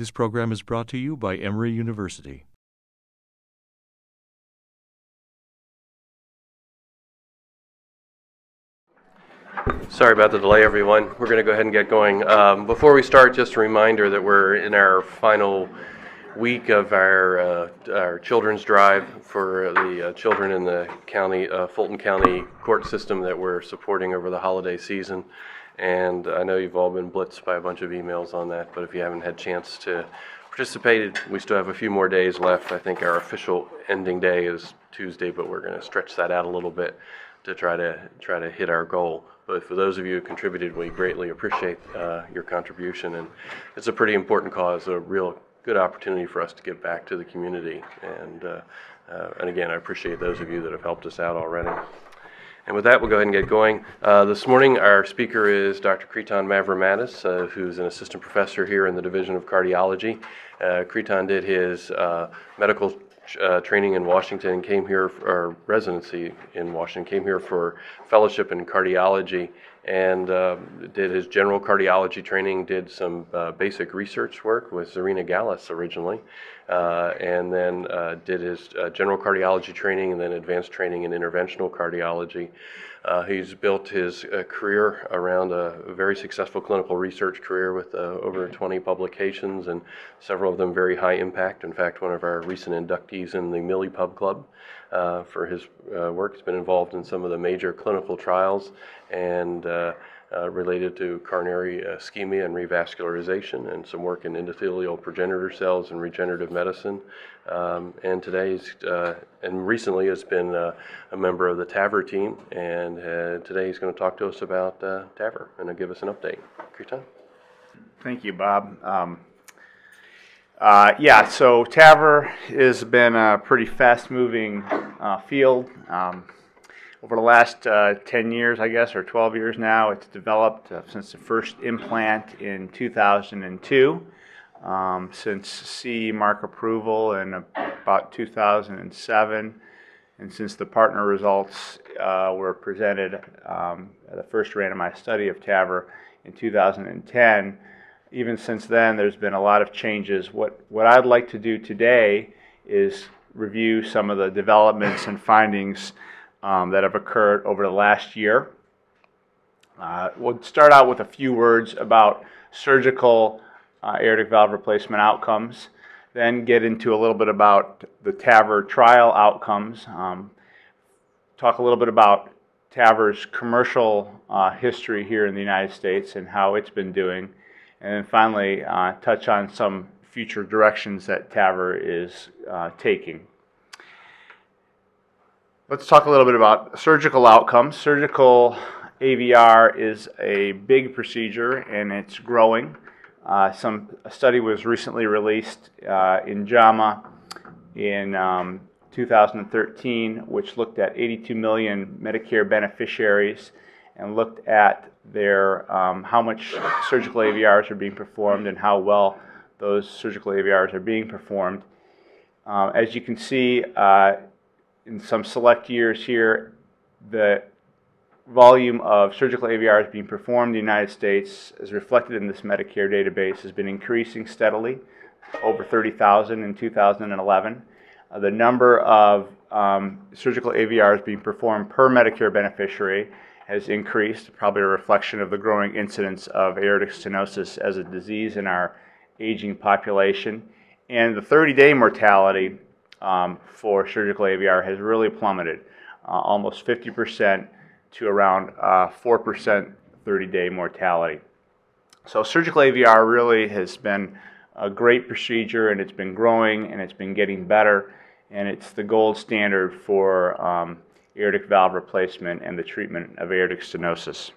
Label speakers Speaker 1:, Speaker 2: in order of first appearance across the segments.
Speaker 1: This program is brought to you by Emory University.
Speaker 2: Sorry about the delay, everyone. We're going to go ahead and get going. Um, before we start, just a reminder that we're in our final week of our uh, our children's drive for the uh, children in the county uh, Fulton County court system that we're supporting over the holiday season. And I know you've all been blitzed by a bunch of emails on that, but if you haven't had chance to participate, we still have a few more days left. I think our official ending day is Tuesday, but we're going to stretch that out a little bit to try to try to hit our goal. But for those of you who contributed, we greatly appreciate uh, your contribution, and it's a pretty important cause, a real good opportunity for us to give back to the community. And uh, uh, and again, I appreciate those of you that have helped us out already. And with that, we'll go ahead and get going. Uh, this morning, our speaker is Dr. Kreton Mavromatis, uh, who's an assistant professor here in the Division of Cardiology. Uh, Kreton did his uh, medical uh, training in Washington came here, for, or residency in Washington, came here for fellowship in cardiology and uh, did his general cardiology training, did some uh, basic research work with Zorina Galis originally, uh, and then uh, did his uh, general cardiology training and then advanced training in interventional cardiology. Uh, he's built his career around a very successful clinical research career with over 20 publications and several of them very high impact. In fact, one of our recent inductees in the Millipub Club uh, for his uh, work. He's been involved in some of the major clinical trials and uh, uh related to coronary ischemia and revascularization, and some work in endothelial progenitor cells and regenerative medicine. Um, and today, uh, and recently, has been uh, a member of the TAVR team. And today, he's going to talk to us about TAVR and give us an update. Kreton.
Speaker 3: Thank you, Bob. Um, uh, yeah, so TAVR has been a pretty fast moving uh, field. Um, over the last uh, 10 years, I guess, or 12 years now, it's developed uh, since the first implant in 2002, um, since CE mark approval in about 2007, and since the partner results uh, were presented, um, the first randomized study of TAVR in 2010 even since then, there's been a lot of changes. What, what I'd like to do today is review some of the developments and findings um, that have occurred over the last year. Uh, we'll start out with a few words about surgical uh, aortic valve replacement outcomes, then get into a little bit about the TAVR trial outcomes, um, talk a little bit about TAVR's commercial uh, history here in the United States and how it's been doing, and then finally, uh, touch on some future directions that TAVR is uh, taking. Let's talk a little bit about surgical outcomes. Surgical AVR is a big procedure and it's growing. Uh, some a study was recently released uh, in JAMA in um, 2013, which looked at 82 million Medicare beneficiaries and looked at their um, how much surgical AVRs are being performed and how well those surgical AVRs are being performed. Uh, as you can see, uh, in some select years here, the volume of surgical AVRs being performed in the United States, as reflected in this Medicare database, has been increasing steadily, over 30,000 in 2011. Uh, the number of um, surgical AVRs being performed per Medicare beneficiary has increased, probably a reflection of the growing incidence of aortic stenosis as a disease in our aging population. And the 30 day mortality um, for surgical AVR has really plummeted, uh, almost 50% to around uh, 4% 30 day mortality. So, surgical AVR really has been a great procedure and it's been growing and it's been getting better, and it's the gold standard for um, aortic valve replacement and the treatment of aortic stenosis.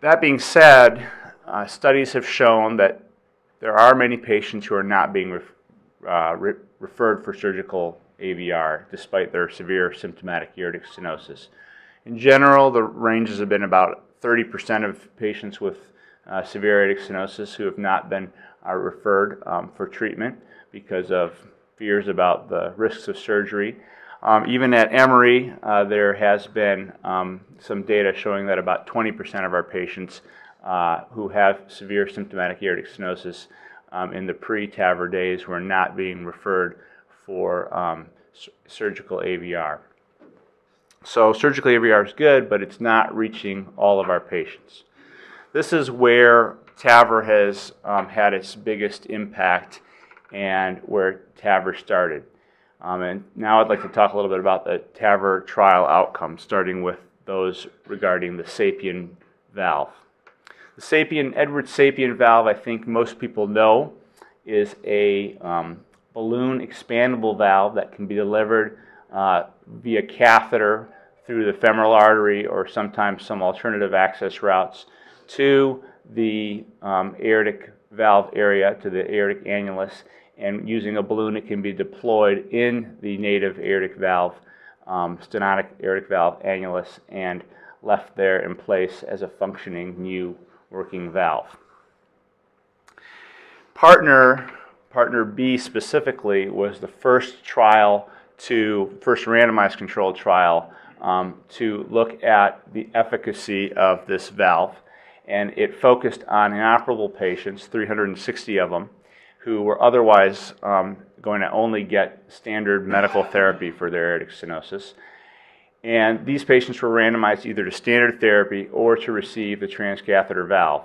Speaker 3: That being said, uh, studies have shown that there are many patients who are not being uh, re referred for surgical AVR despite their severe symptomatic aortic stenosis. In general, the ranges have been about 30% of patients with uh, severe aortic stenosis who have not been uh, referred um, for treatment because of fears about the risks of surgery. Um, even at Emory, uh, there has been um, some data showing that about 20% of our patients uh, who have severe symptomatic aortic stenosis um, in the pre-TAVR days were not being referred for um, surgical AVR. So surgical AVR is good, but it's not reaching all of our patients. This is where TAVR has um, had its biggest impact and where TAVR started. Um, and now I'd like to talk a little bit about the TAVR trial outcomes, starting with those regarding the SAPIEN valve. The SAPIEN, Edward SAPIEN valve, I think most people know, is a um, balloon expandable valve that can be delivered uh, via catheter through the femoral artery or sometimes some alternative access routes to the um, aortic valve area, to the aortic annulus, and using a balloon it can be deployed in the native aortic valve, um, stenotic aortic valve annulus, and left there in place as a functioning new working valve. Partner, partner B specifically, was the first trial to, first randomized controlled trial um, to look at the efficacy of this valve. And it focused on inoperable patients, 360 of them, who were otherwise um, going to only get standard medical therapy for their aortic stenosis. And these patients were randomized either to standard therapy or to receive the transcatheter valve.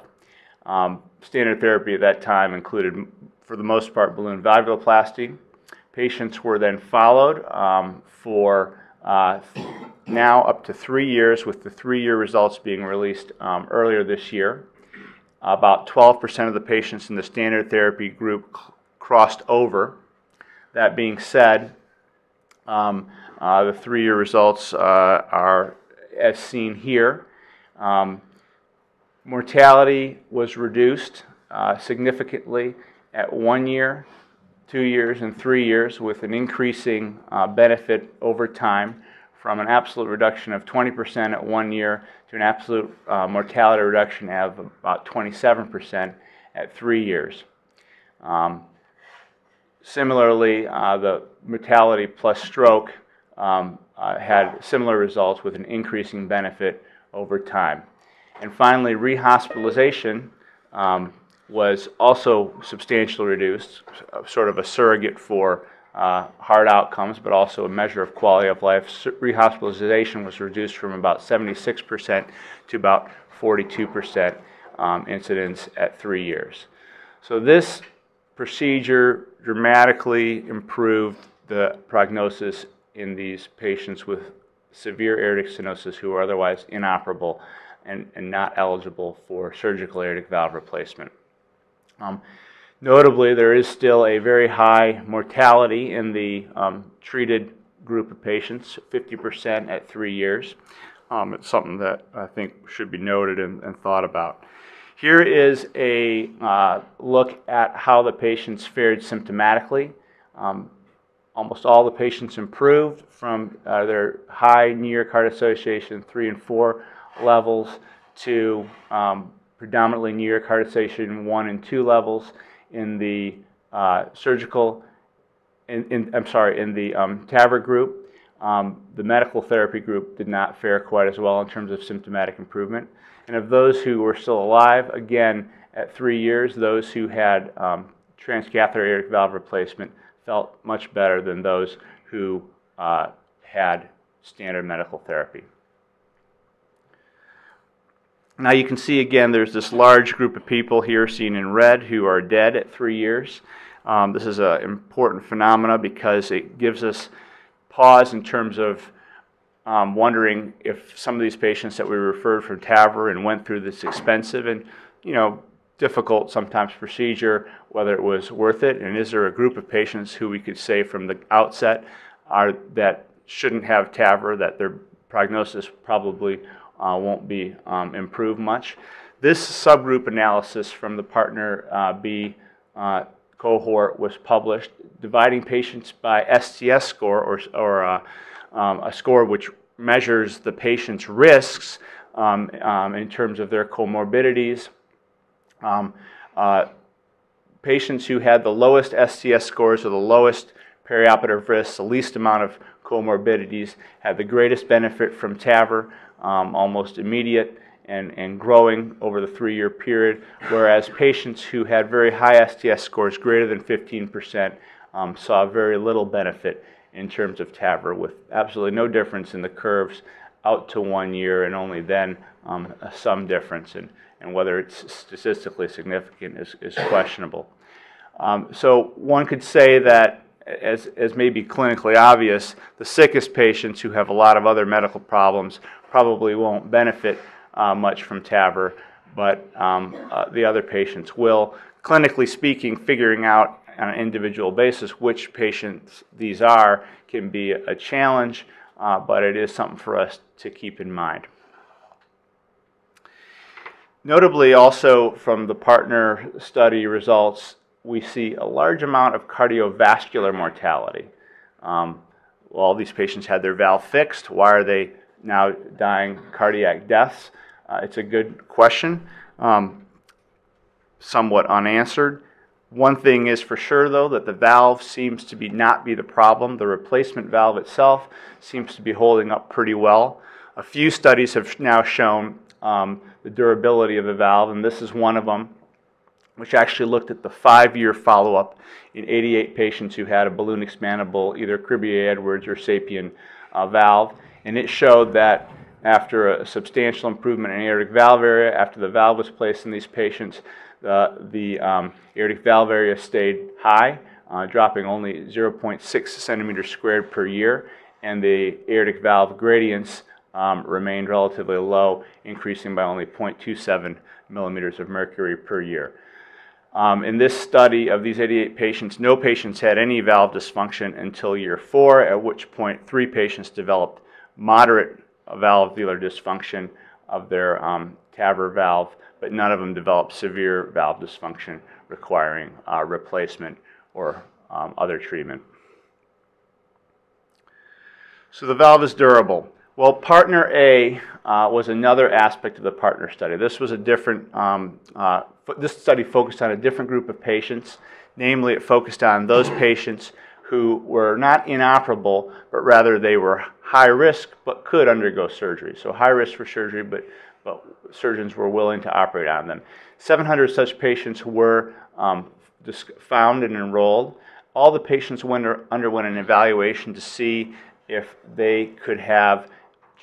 Speaker 3: Um, standard therapy at that time included, for the most part, balloon valvuloplasty. Patients were then followed um, for uh, now up to three years, with the three year results being released um, earlier this year. About 12% of the patients in the standard therapy group crossed over. That being said, um, the three year results uh, are as seen here. Um, mortality was reduced uh, significantly at one year, two years, and three years, with an increasing uh, benefit over time from an absolute reduction of 20% at one year to an absolute uh, mortality reduction of about 27% at three years. Um, similarly, uh, the mortality plus stroke um, uh, had similar results with an increasing benefit over time. And finally, rehospitalization um, was also substantially reduced, sort of a surrogate for uh, hard outcomes, but also a measure of quality of life. Rehospitalization was reduced from about 76% to about 42% um, incidence at three years. So this procedure dramatically improved the prognosis in these patients with severe aortic stenosis who are otherwise inoperable and, and not eligible for surgical aortic valve replacement. Um, notably, there is still a very high mortality in the um, treated group of patients, 50% at three years. Um, it's something that I think should be noted and, and thought about. Here is a uh, look at how the patients fared symptomatically. Um, almost all the patients improved from uh, their high New York Heart Association 3 and 4 levels to um, predominantly New York Heart Association 1 and 2 levels in the uh, surgical, in, in, I'm sorry, in the um, TAVR group. Um, the medical therapy group did not fare quite as well in terms of symptomatic improvement. And of those who were still alive, again, at three years, those who had um, transcatheter aortic valve replacement felt much better than those who uh, had standard medical therapy. Now you can see again there's this large group of people here seen in red who are dead at three years. Um, this is an important phenomena because it gives us pause in terms of um, wondering if some of these patients that we referred from TAVR and went through this expensive and you know difficult sometimes procedure, whether it was worth it, and is there a group of patients who we could say from the outset are that shouldn't have TAVR, that their prognosis probably uh, won't be um, improved much. This subgroup analysis from the partner uh, B uh, cohort was published, dividing patients by STS score or, or uh, um, a score which measures the patient's risks um, um, in terms of their comorbidities. Um, uh, patients who had the lowest STS scores or the lowest perioperative risks, the least amount of comorbidities, had the greatest benefit from TAVR, um, almost immediate, and, and growing over the three year period, whereas patients who had very high STS scores, greater than 15%, um, saw very little benefit in terms of TAVR, with absolutely no difference in the curves out to one year, and only then um, some difference. And, and whether it's statistically significant is, is questionable. Um, so one could say that, as, as may be clinically obvious, the sickest patients who have a lot of other medical problems probably won't benefit uh, much from TAVR, but um, uh, the other patients will. Clinically speaking, figuring out on an individual basis which patients these are can be a challenge, uh, but it is something for us to keep in mind. Notably, also from the partner study results, we see a large amount of cardiovascular mortality. Um, well, all these patients had their valve fixed. Why are they now dying cardiac deaths? Uh, it's a good question, um, somewhat unanswered. One thing is for sure, though, that the valve seems to be not be the problem. The replacement valve itself seems to be holding up pretty well. A few studies have now shown um, the durability of the valve, and this is one of them, which actually looked at the five-year follow-up in 88 patients who had a balloon expandable, either Cribier-Edwards or Sapien uh, valve, and it showed that after a substantial improvement in aortic valve area, after the valve was placed in these patients, uh, the um, aortic valve area stayed high, uh, dropping only 0.6 centimeters squared per year, and the aortic valve gradients um, remained relatively low, increasing by only 0.27 millimeters of mercury per year. Um, in this study of these 88 patients, no patients had any valve dysfunction until year four, at which point three patients developed moderate valvular dysfunction of their um, TAVR valve, but none of them developed severe valve dysfunction requiring uh, replacement or um, other treatment. So the valve is durable. Well, partner A uh, was another aspect of the partner study. This was a different, um, uh, this study focused on a different group of patients. Namely, it focused on those patients who were not inoperable, but rather they were high risk but could undergo surgery. So high risk for surgery, but, but surgeons were willing to operate on them. 700 such patients were um, found and enrolled. All the patients went, underwent an evaluation to see if they could have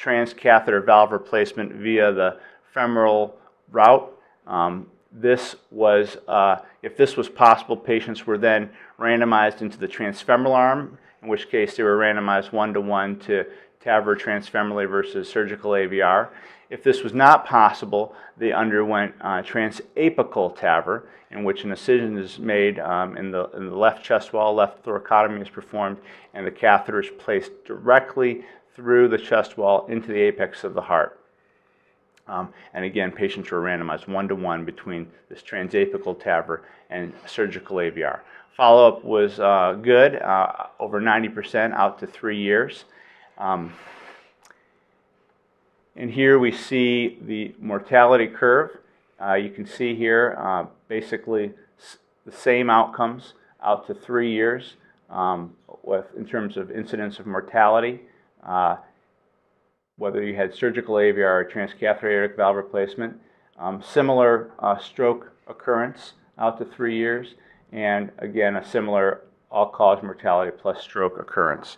Speaker 3: transcatheter valve replacement via the femoral route. Um, this was, uh, if this was possible, patients were then randomized into the transfemoral arm, in which case they were randomized one to one to TAVR transfemorally versus surgical AVR. If this was not possible, they underwent uh, transapical TAVR, in which an incision is made um, in, the, in the left chest wall, left thoracotomy is performed, and the catheter is placed directly through the chest wall into the apex of the heart. Um, and again, patients were randomized one to one between this transapical TAVR and surgical AVR. Follow up was uh, good, uh, over 90% out to three years. Um, and here we see the mortality curve. Uh, you can see here uh, basically the same outcomes out to three years um, with, in terms of incidence of mortality uh, whether you had surgical AVR or transcatheter valve replacement. Um, similar uh, stroke occurrence out to three years, and again, a similar all-cause mortality plus stroke occurrence.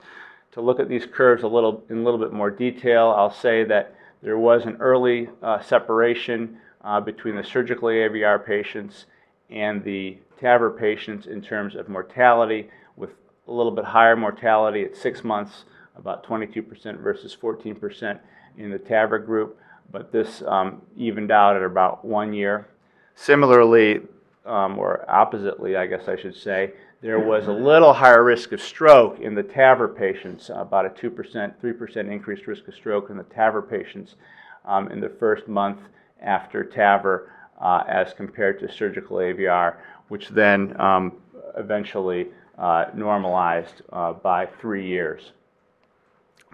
Speaker 3: To look at these curves a little in a little bit more detail, I'll say that there was an early uh, separation uh, between the surgical AVR patients and the TAVR patients in terms of mortality, with a little bit higher mortality at six months about 22% versus 14% in the TAVR group, but this um, evened out at about one year. Similarly, um, or oppositely, I guess I should say, there was a little higher risk of stroke in the TAVR patients, about a 2%, 3% increased risk of stroke in the TAVR patients um, in the first month after TAVR uh, as compared to surgical AVR, which then um, eventually uh, normalized uh, by three years.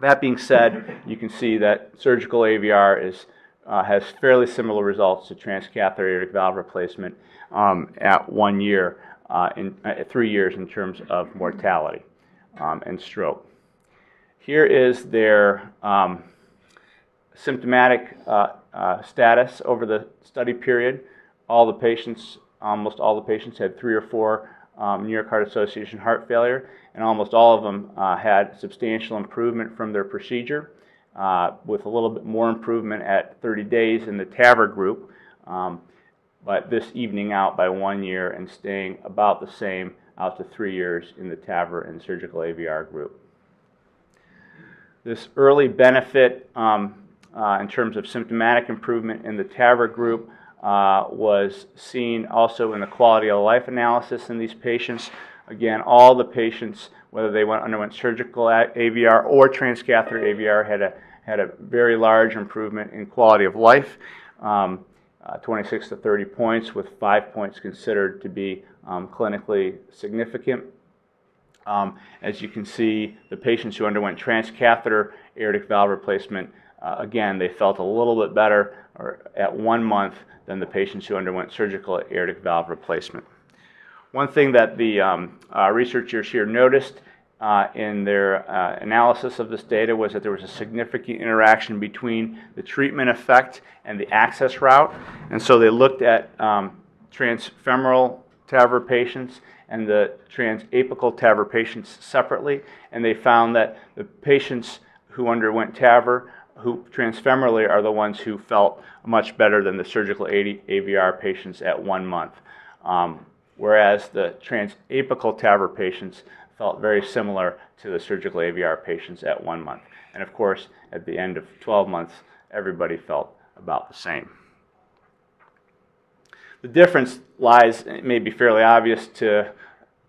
Speaker 3: That being said, you can see that surgical AVR is, uh, has fairly similar results to transcatheter aortic valve replacement um, at one year, uh, in, uh, three years in terms of mortality um, and stroke. Here is their um, symptomatic uh, uh, status over the study period. All the patients, almost all the patients, had three or four um, New York Heart Association heart failure, and almost all of them uh, had substantial improvement from their procedure, uh, with a little bit more improvement at 30 days in the TAVR group, um, but this evening out by one year and staying about the same out to three years in the TAVR and surgical AVR group. This early benefit um, uh, in terms of symptomatic improvement in the TAVR group uh, was seen also in the quality of life analysis in these patients. Again, all the patients, whether they went, underwent surgical AVR or transcatheter AVR, had a, had a very large improvement in quality of life. Um, uh, 26 to 30 points, with five points considered to be um, clinically significant. Um, as you can see, the patients who underwent transcatheter aortic valve replacement, uh, again, they felt a little bit better or at one month than the patients who underwent surgical aortic valve replacement. One thing that the um, uh, researchers here noticed uh, in their uh, analysis of this data was that there was a significant interaction between the treatment effect and the access route. And so they looked at um, transfemoral TAVR patients and the transapical TAVR patients separately, and they found that the patients who underwent TAVR who transfemorally are the ones who felt much better than the surgical AVR patients at one month. Um, whereas the transapical TAVR patients felt very similar to the surgical AVR patients at one month. And of course, at the end of 12 months, everybody felt about the same. The difference lies, it may be fairly obvious to,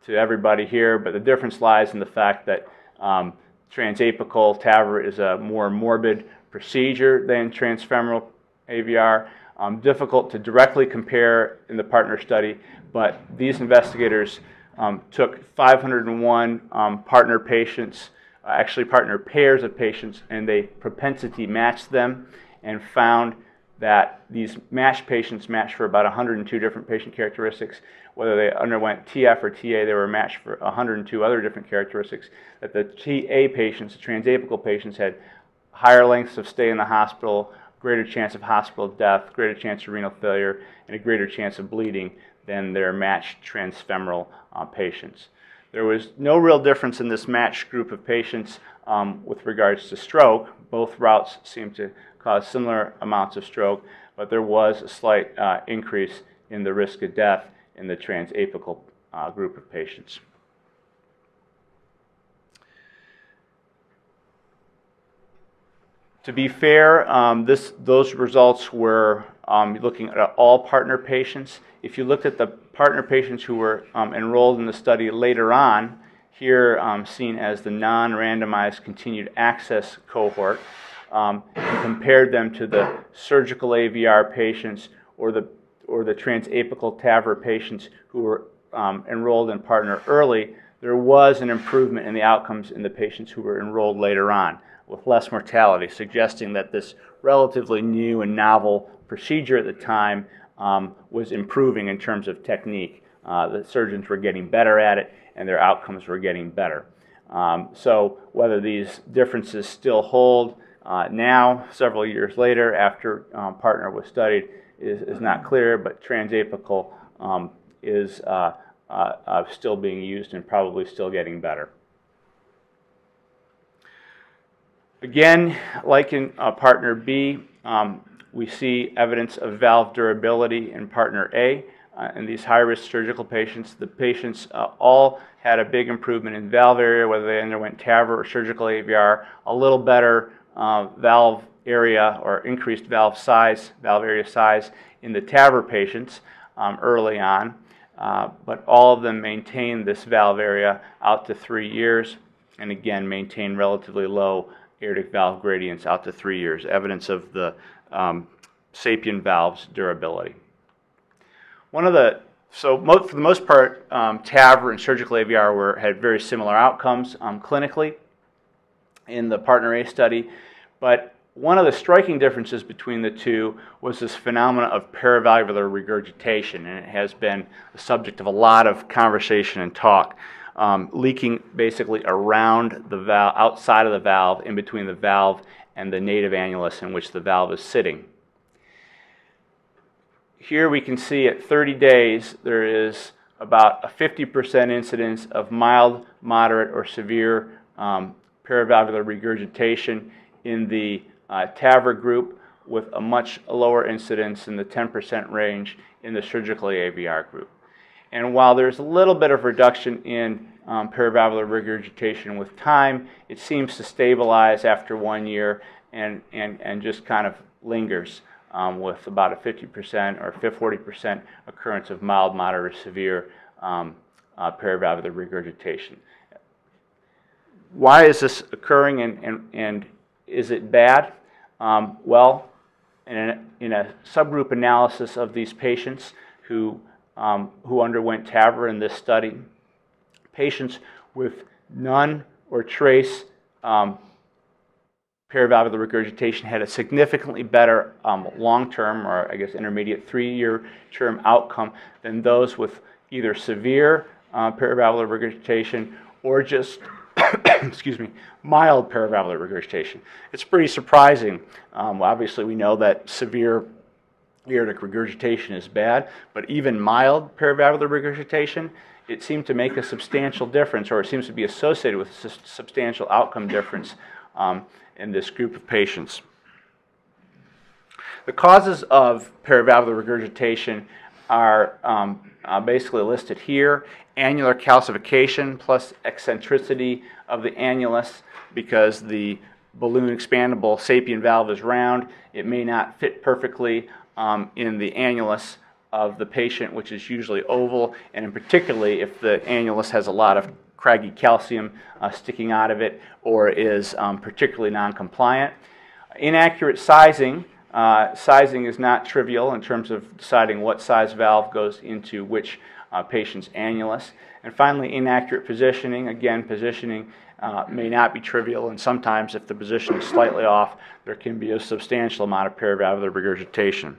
Speaker 3: to everybody here, but the difference lies in the fact that um, transapical TAVR is a more morbid procedure than transfemoral AVR. Um, difficult to directly compare in the partner study, but these investigators um, took 501 um, partner patients, uh, actually partner pairs of patients, and they propensity matched them and found that these matched patients matched for about 102 different patient characteristics. Whether they underwent TF or TA, they were matched for 102 other different characteristics. That the TA patients, the transapical patients, had higher lengths of stay in the hospital, greater chance of hospital death, greater chance of renal failure, and a greater chance of bleeding than their matched transfemoral uh, patients. There was no real difference in this matched group of patients um, with regards to stroke. Both routes seemed to cause similar amounts of stroke, but there was a slight uh, increase in the risk of death in the transapical uh, group of patients. To be fair, um, this, those results were um, looking at all partner patients. If you looked at the partner patients who were um, enrolled in the study later on, here um, seen as the non-randomized continued access cohort, um, and compared them to the surgical AVR patients or the, or the transapical TAVR patients who were um, enrolled in partner early, there was an improvement in the outcomes in the patients who were enrolled later on with less mortality, suggesting that this relatively new and novel procedure at the time um, was improving in terms of technique. Uh, the surgeons were getting better at it, and their outcomes were getting better. Um, so, whether these differences still hold uh, now, several years later, after um, partner was studied, is, is not clear, but transapical um, is uh, uh, uh still being used and probably still getting better. Again, like in uh, partner B, um, we see evidence of valve durability in partner A. Uh, in these high-risk surgical patients, the patients uh, all had a big improvement in valve area, whether they underwent TAVR or surgical AVR, a little better uh, valve area or increased valve size, valve area size in the TAVR patients um, early on. Uh, but all of them maintained this valve area out to three years, and again maintain relatively low aortic valve gradients out to three years, evidence of the um, valve's durability. One of the so for the most part, um, TAVR and surgical AVR were, had very similar outcomes um, clinically in the Partner A study, but one of the striking differences between the two was this phenomenon of paravalvular regurgitation, and it has been the subject of a lot of conversation and talk um, leaking basically around the valve, outside of the valve, in between the valve and the native annulus in which the valve is sitting. here we can see at 30 days there is about a 50% incidence of mild, moderate, or severe um, paravalvular regurgitation in the uh, TAVR group with a much lower incidence in the 10% range in the surgical AVR group. And while there's a little bit of reduction in um, paravalvular regurgitation with time, it seems to stabilize after one year and, and, and just kind of lingers um, with about a 50% or 40% occurrence of mild, moderate, severe um, uh, paravalvular regurgitation. Why is this occurring and, and, and is it bad? Um, well, in a, in a, subgroup analysis of these patients who, um, who underwent TAVR in this study, patients with none or trace um, paravalvular regurgitation had a significantly better um, long-term or I guess intermediate three-year term outcome than those with either severe uh, paravalvular regurgitation or just excuse me mild paravalvular regurgitation. It's pretty surprising. Um, obviously, we know that severe aortic regurgitation is bad, but even mild paravalvular regurgitation, it seemed to make a substantial difference, or it seems to be associated with a substantial outcome difference um, in this group of patients. The causes of paravalvular regurgitation are um, uh, basically listed here. Annular calcification plus eccentricity of the annulus because the balloon expandable sapien valve is round. It may not fit perfectly um, in the annulus of the patient, which is usually oval, and in particularly if the annulus has a lot of craggy calcium uh, sticking out of it or is um, particularly non-compliant. Inaccurate sizing. Uh, sizing is not trivial in terms of deciding what size valve goes into which uh, patient's annulus. And finally, inaccurate positioning. Again, positioning uh, may not be trivial, and sometimes if the position is slightly off, there can be a substantial amount of paravalvular regurgitation.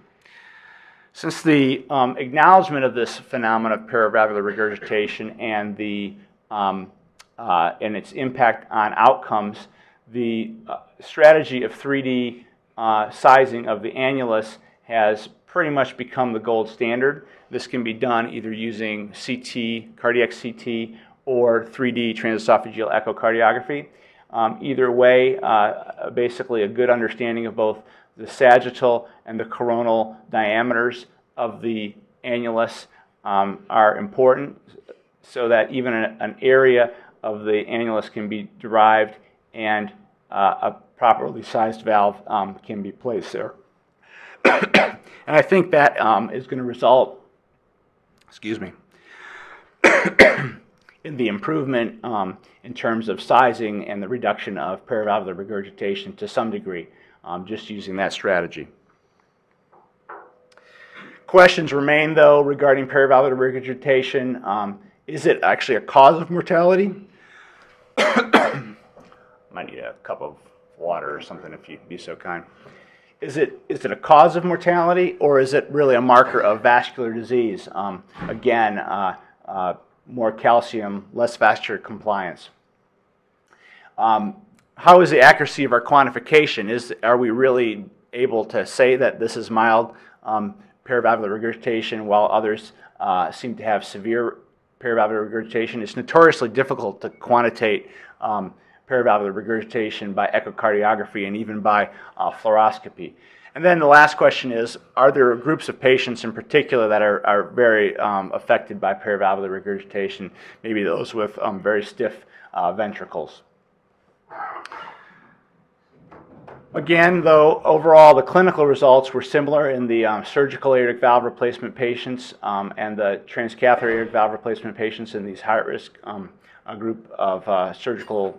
Speaker 3: Since the um, acknowledgement of this phenomenon of paravalvular regurgitation and the um, uh, and its impact on outcomes, the uh, strategy of 3D uh, sizing of the annulus has pretty much become the gold standard. This can be done either using CT, cardiac CT, or 3D transesophageal echocardiography. Um, either way, uh, basically a good understanding of both the sagittal and the coronal diameters of the annulus um, are important so that even an, area of the annulus can be derived and uh, a properly sized valve um, can be placed there. and I think that um, is going to result, excuse me, the improvement um, in terms of sizing and the reduction of paravalvular regurgitation to some degree, um, just using that strategy. Questions remain, though, regarding paravalvular regurgitation. Um, is it actually a cause of mortality? Might need a cup of water or something if you'd be so kind. Is it, is it a cause of mortality or is it really a marker of vascular disease? Um, again, uh, uh, more calcium, less vascular compliance. Um, how is the accuracy of our quantification? Is, are we really able to say that this is mild um, regurgitation while others uh, seem to have severe paravalvular regurgitation. It's notoriously difficult to quantitate um, regurgitation by echocardiography and even by uh, fluoroscopy. And then the last question is, are there groups of patients in particular that are, are very um, affected by paravalvular regurgitation, maybe those with um, very stiff uh, ventricles? Again, though, overall, the clinical results were similar in the um, surgical aortic valve replacement patients um, and the transcatheter aortic valve replacement patients in these high-risk um, group of uh, surgical,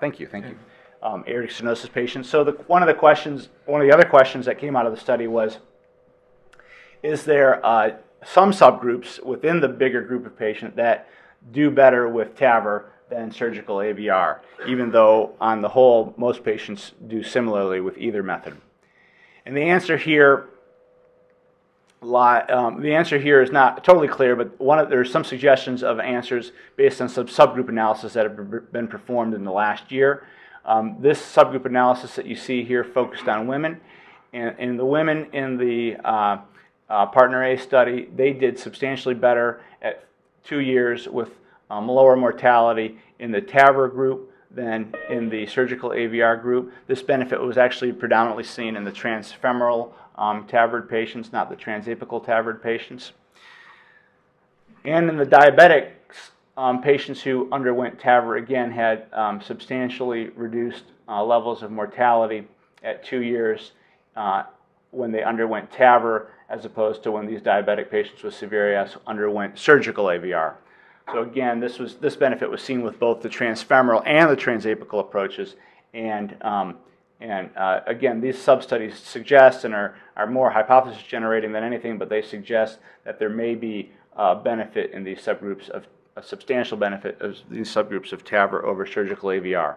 Speaker 3: thank you, thank you, um, aortic stenosis patients. So the, one of the questions, one of the other questions that came out of the study was, is there uh, some subgroups within the bigger group of patients that do better with TAVR than surgical AVR, even though on the whole, most patients do similarly with either method. And the answer here, um, the answer here is not totally clear, but one of, some suggestions of answers based on some subgroup analysis that have been performed in the last year. Um, this subgroup analysis that you see here focused on women, and, and the women in the uh, uh, Partner A study, they did substantially better at two years with um, lower mortality in the TAVR group than in the surgical AVR group. This benefit was actually predominantly seen in the transfemoral um, TAVR patients, not the transapical TAVR patients. And in the diabetics, um, patients who underwent TAVR again had um, substantially reduced uh, levels of mortality at two years uh, when they underwent TAVR as opposed to when these diabetic patients with severe AS underwent surgical AVR. So again, this was this benefit was seen with both the transfemoral and the transapical approaches, and um, and uh, again, these sub-studies suggest and are, are more hypothesis generating than anything, but they suggest that there may be uh, benefit in these subgroups of a substantial benefit of these subgroups of TAVR over surgical AVR.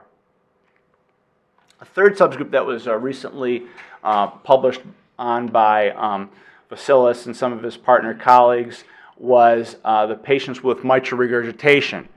Speaker 3: A third subgroup that was uh, recently uh, published on by um, Vasilis and some of his partner colleagues was uh, the patients with mitral regurgitation.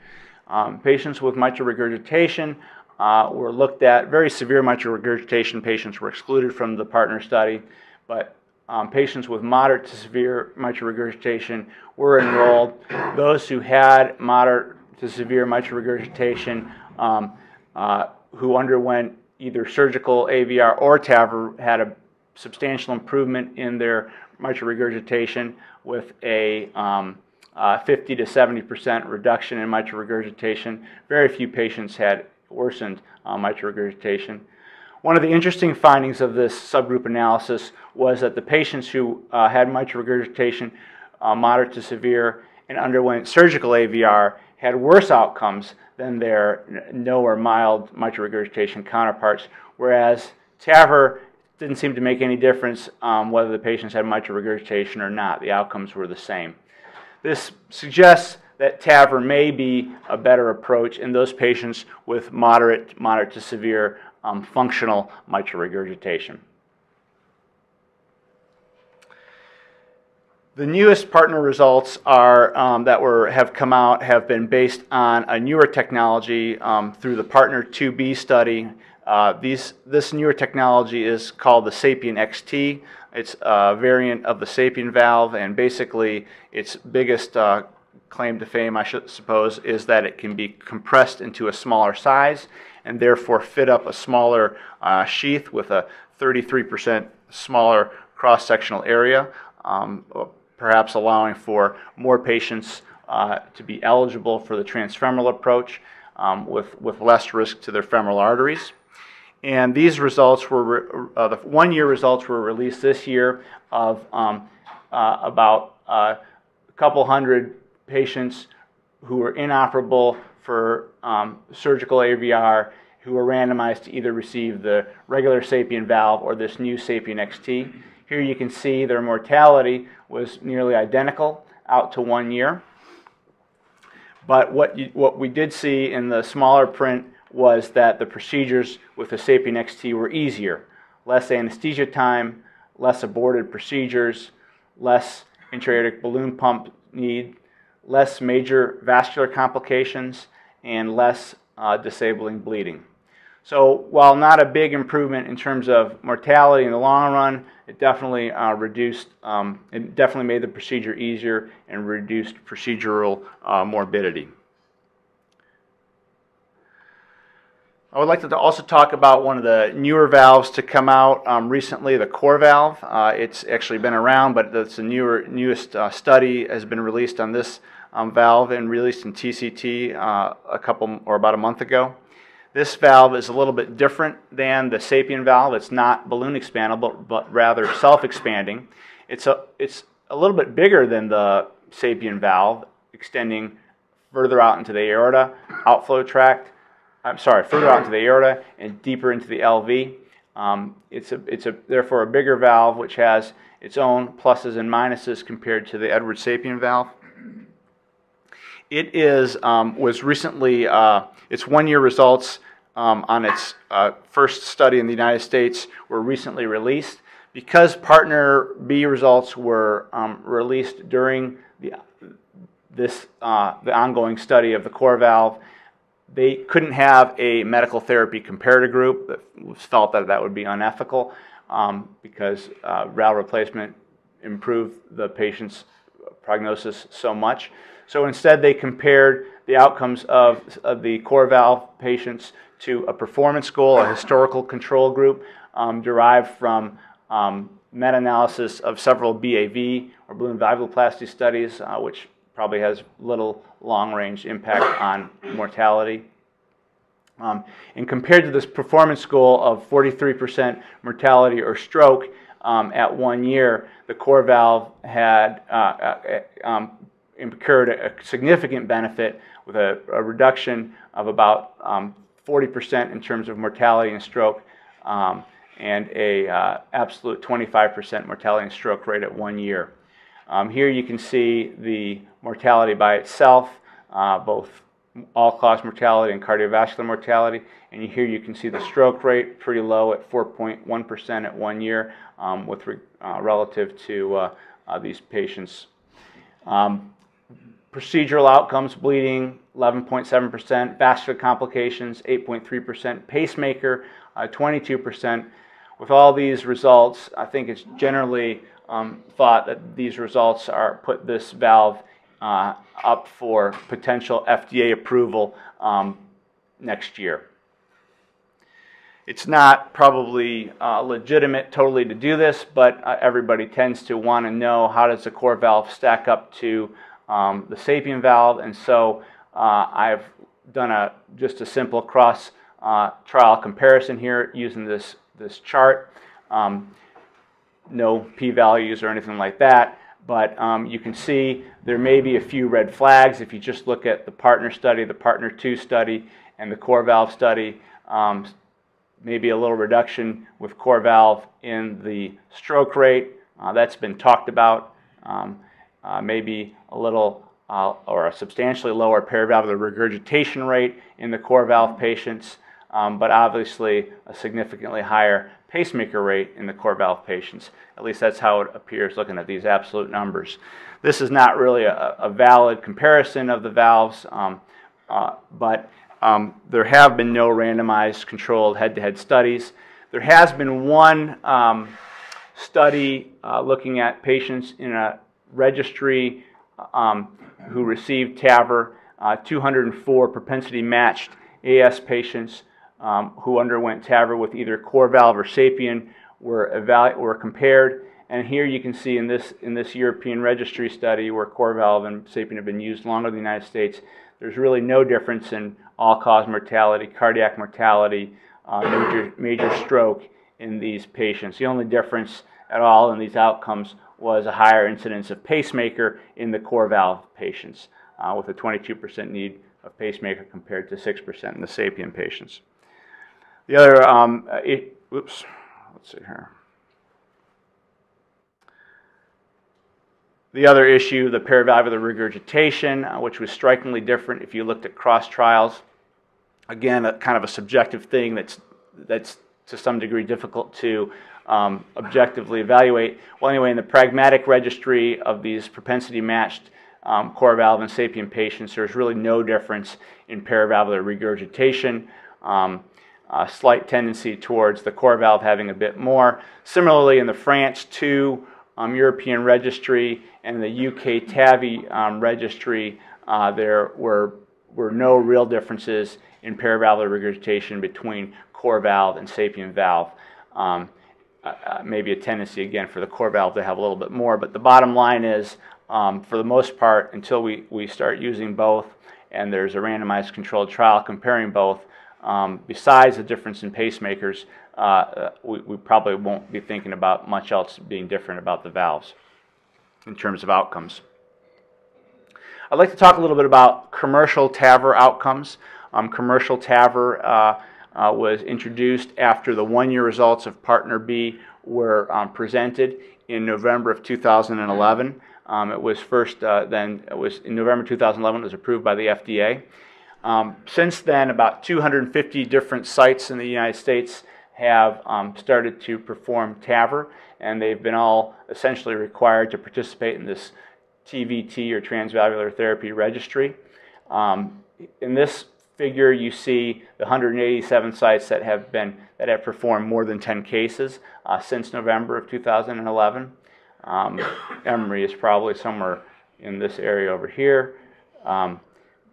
Speaker 3: Um, patients with mitral regurgitation uh, were looked at. Very severe mitral regurgitation patients were excluded from the partner study, but um, patients with moderate to severe mitral regurgitation were enrolled. Those who had moderate to severe mitral regurgitation um, uh, who underwent either surgical AVR or TAVR had a substantial improvement in their mitral regurgitation with a um, uh, 50 to 70 percent reduction in mitral regurgitation. Very few patients had worsened uh, mitral regurgitation. One of the interesting findings of this subgroup analysis was that the patients who uh, had mitral regurgitation, uh, moderate to severe, and underwent surgical AVR had worse outcomes than their no or mild mitral regurgitation counterparts, whereas TAVR didn't seem to make any difference um, whether the patients had mitral regurgitation or not. The outcomes were the same. This suggests that TAVR may be a better approach in those patients with moderate, moderate to severe um, functional mitral regurgitation. The newest partner results are um, that were have come out have been based on a newer technology um, through the Partner 2B study. Uh, these, this newer technology is called the Sapien XT. It's a variant of the Sapien valve, and basically its biggest uh, claim to fame, I should suppose, is that it can be compressed into a smaller size and therefore fit up a smaller uh, sheath with a 33% smaller cross-sectional area. Um, perhaps allowing for more patients uh, to be eligible for the transfemoral approach um, with, with less risk to their femoral arteries. And these results were, uh, the one year results were released this year of um, uh, about uh, a couple hundred patients who were inoperable for um, surgical AVR who were randomized to either receive the regular Sapien valve or this new Sapien XT. Here you can see their mortality was nearly identical out to one year. But what, you, what we did see in the smaller print was that the procedures with the Sapien XT were easier. Less anesthesia time, less aborted procedures, less intra-aortic balloon pump need, less major vascular complications, and less uh, disabling bleeding. So while not a big improvement in terms of mortality in the long run, it definitely uh, reduced, um, it definitely made the procedure easier and reduced procedural uh, morbidity. I would like to also talk about one of the newer valves to come out um, recently, the CoreValve. Uh, it's actually been around, but it's the newer, newest uh, study has been released on this um, valve and released in TCT uh, a couple or about a month ago. This valve is a little bit different than the Sapien valve. It's not balloon expandable, but rather self-expanding. It's a, it's a little bit bigger than the Sapien valve, extending further out into the aorta, outflow tract. I'm sorry, further out into the aorta and deeper into the LV. Um, it's a, it's a, therefore a bigger valve which has its own pluses and minuses compared to the Edwards Sapien valve. It is um, was recently uh, its one-year results um, on its uh, first study in the United States were recently released. Because Partner B results were um, released during the, this, uh, the ongoing study of the core valve, they couldn't have a medical therapy comparator group that felt that that would be unethical um, because uh, valve replacement improved the patient's prognosis so much. So instead, they compared the outcomes of, of the CoreValve patients to a performance goal, a historical control group um, derived from um, meta-analysis of several BAV or balloon valvuloplasty studies, uh, which probably has little long-range impact on mortality. Um, and compared to this performance goal of 43% mortality or stroke um, at one year, the CoreValve had uh, uh, um, incurred a significant benefit with a, a reduction of about 40% um, in terms of mortality and stroke um, and a uh, absolute 25% mortality and stroke rate at one year. Um, here you can see the mortality by itself, uh, both all-cause mortality and cardiovascular mortality. And here you can see the stroke rate pretty low at 4.1% at one year um, with re, uh, relative to uh, uh, these patients. Um, procedural outcomes, bleeding, 11.7%, vascular complications, 8.3%, pacemaker, 22%. Uh, with all these results, I think it's generally um, thought that these results are put this valve uh, up for potential FDA approval um, next year. It's not probably uh, legitimate totally to do this, but uh, everybody tends to want to know how does the core valve stack up to um, the sapien valve, and so uh, I've done a just a simple cross uh, trial comparison here using this this chart. Um, no p-values or anything like that, but um, you can see there may be a few red flags if you just look at the partner study, the partner 2 study, and the core valve study. Um, maybe a little reduction with core valve in the stroke rate. Uh, that's been talked about. Um, uh, maybe a little uh, or a substantially lower paravalvular regurgitation rate in the core valve patients, um, but obviously a significantly higher pacemaker rate in the core valve patients. At least that's how it appears looking at these absolute numbers. This is not really a, a valid comparison of the valves, um, uh, but um, there have been no randomized controlled head-to-head studies. There has been one um, study uh, looking at patients in a registry um, who received TAVR, uh, 204 propensity matched AS patients um, who underwent TAVR with either CoreValve or Sapien were, were compared. And here you can see in this, in this European registry study where CoreValve and Sapien have been used longer in the United States, there's really no difference in all-cause mortality, cardiac mortality, uh, major, major stroke in these patients. The only difference at all in these outcomes was a higher incidence of pacemaker in the core valve patients, uh, with a 22% need of pacemaker compared to 6% in the Sapien patients. The other, um, it, oops, let's see here. The other issue, the paravalvular regurgitation, uh, which was strikingly different if you looked at cross trials. Again, a, kind of a subjective thing that's, that's to some degree difficult to um, objectively evaluate. Well, anyway, in the pragmatic registry of these propensity matched um, CoreValve and sapien patients, there's really no difference in paravalvular regurgitation. Um, a slight tendency towards the CoreValve having a bit more. Similarly, in the France 2 um, European registry and the UK TAVI um, registry, uh, there were, were no real differences in paravalvular regurgitation between CoreValve and sapien valve. Um, uh, uh, maybe a tendency again for the core valve to have a little bit more, but the bottom line is, um, for the most part, until we, we start using both and there's a randomized controlled trial comparing both, um, besides the difference in pacemakers, uh, uh, we, we, probably won't be thinking about much else being different about the valves in terms of outcomes. I'd like to talk a little bit about commercial TAVR outcomes. Um, commercial TAVR uh, uh, was introduced after the one-year results of Partner B were um, presented in November of 2011. Um, it was first uh, then it was in November 2011. It was approved by the FDA. Um, since then, about 250 different sites in the United States have um, started to perform TAVR, and they've been all essentially required to participate in this TVT or transvalvular therapy registry. Um, in this figure, you see the 187 sites that have been that have performed more than 10 cases uh, since November of 2011. Um, Emory is probably somewhere in this area over here. Um,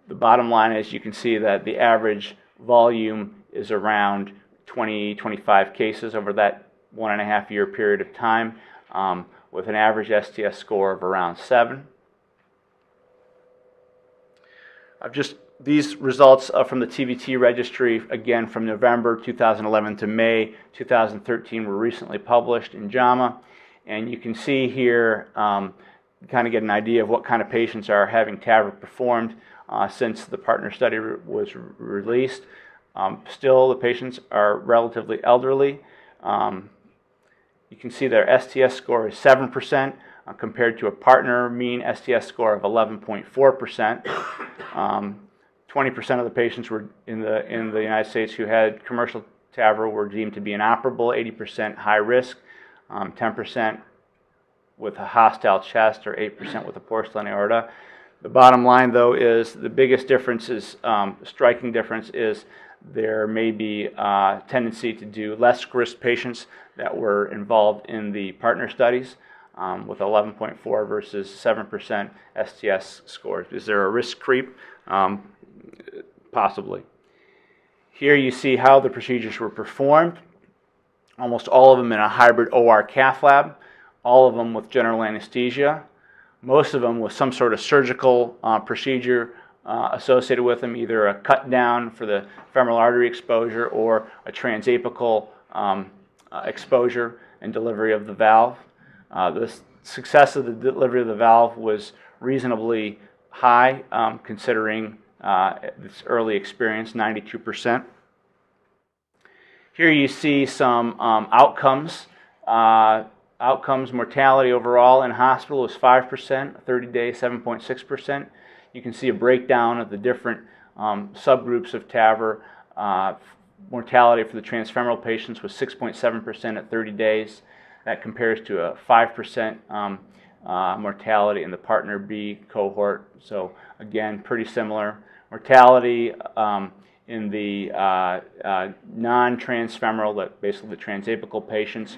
Speaker 3: the bottom line is you can see that the average volume is around 20, 25 cases over that one and a half year period of time um, with an average STS score of around 7. I've just these results are from the TVT registry, again from November 2011 to May 2013, were recently published in JAMA. And you can see here, um, kind of get an idea of what kind of patients are having TAVR performed uh, since the partner study re- was re- released. Um, still, the patients are relatively elderly. Um, you can see their STS score is 7% uh, compared to a partner mean STS score of 11.4%. Um, 20% of the patients were in the, in the United States who had commercial TAVR were deemed to be inoperable, 80% high risk, um, 10% with a hostile chest, or 8% with a porcelain aorta. The bottom line, though, is the biggest difference is um, striking difference is there may be a tendency to do less risk patients that were involved in the partner studies um, with 11.4 versus 7% STS scores. Is there a risk creep? Um, possibly. Here you see how the procedures were performed. Almost all of them in a hybrid OR cath lab, all of them with general anesthesia, most of them with some sort of surgical uh, procedure uh, associated with them, either a cut down for the femoral artery exposure or a transapical um, uh, exposure and delivery of the valve. Uh, the success of the delivery of the valve was reasonably high, um, considering uh, this early experience, 92%. Here you see some um, outcomes. Uh, outcomes mortality overall in hospital was 5%, 30 days 7.6%. You can see a breakdown of the different um, subgroups of TAVR. Uh, mortality for the transfemoral patients was 6.7% at 30 days. That compares to a 5% um, uh, mortality in the partner B cohort. So, again, pretty similar. Mortality um, in the uh, uh, non transfemoral, that basically the transapical patients,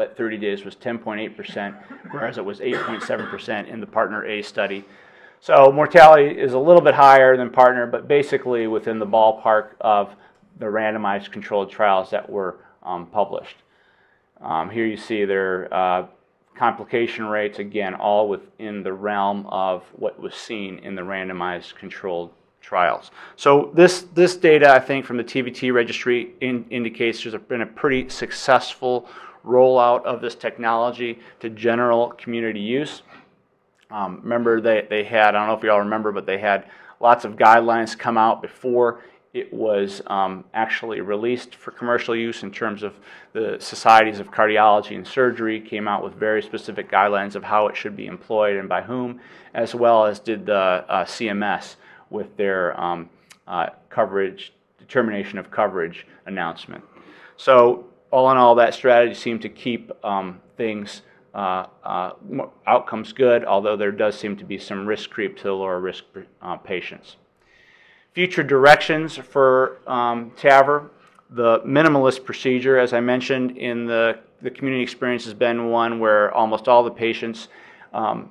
Speaker 3: at 30 days was 10.8%, whereas it was 8.7% in the partner A study. So mortality is a little bit higher than partner, but basically within the ballpark of the randomized controlled trials that were um, published. Um, here you see their uh, complication rates, again, all within the realm of what was seen in the randomized controlled trials. So this, this data, I think, from the TVT registry in, indicates there's been a pretty successful rollout of this technology to general community use. Um, remember, they, they had, I don't know if you all remember, but they had lots of guidelines come out before it was um, actually released for commercial use in terms of the societies of cardiology and surgery came out with very specific guidelines of how it should be employed and by whom, as well as did the uh, CMS with their um, uh, coverage determination of coverage announcement. So all in all, that strategy seemed to keep um, things uh, uh, outcomes good, although there does seem to be some risk creep to the lower risk uh, patients. Future directions for um, TAVR. The minimalist procedure, as I mentioned in the, the community experience, has been one where almost all the patients, um,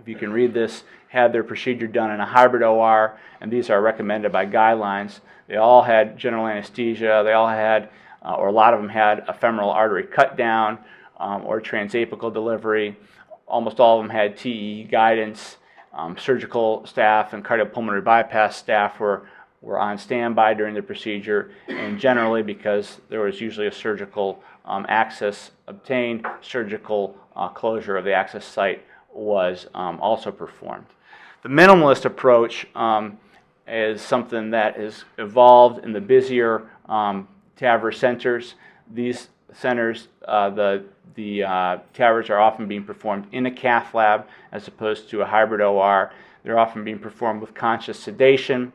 Speaker 3: if you can read this, had their procedure done in a hybrid OR, and these are recommended by guidelines. They all had general anesthesia, they all had, uh, or a lot of them had a femoral artery cut down um, or transapical delivery. Almost all of them had TE guidance. Um, surgical staff and cardiopulmonary bypass staff were, were on standby during the procedure, and generally, because there was usually a surgical um, access obtained, surgical uh, closure of the access site was um, also performed. The minimalist approach um, is something that has evolved in the busier um, TAVR centers. These centers, uh, the the uh, TAVRs are often being performed in a cath lab as opposed to a hybrid OR. They're often being performed with conscious sedation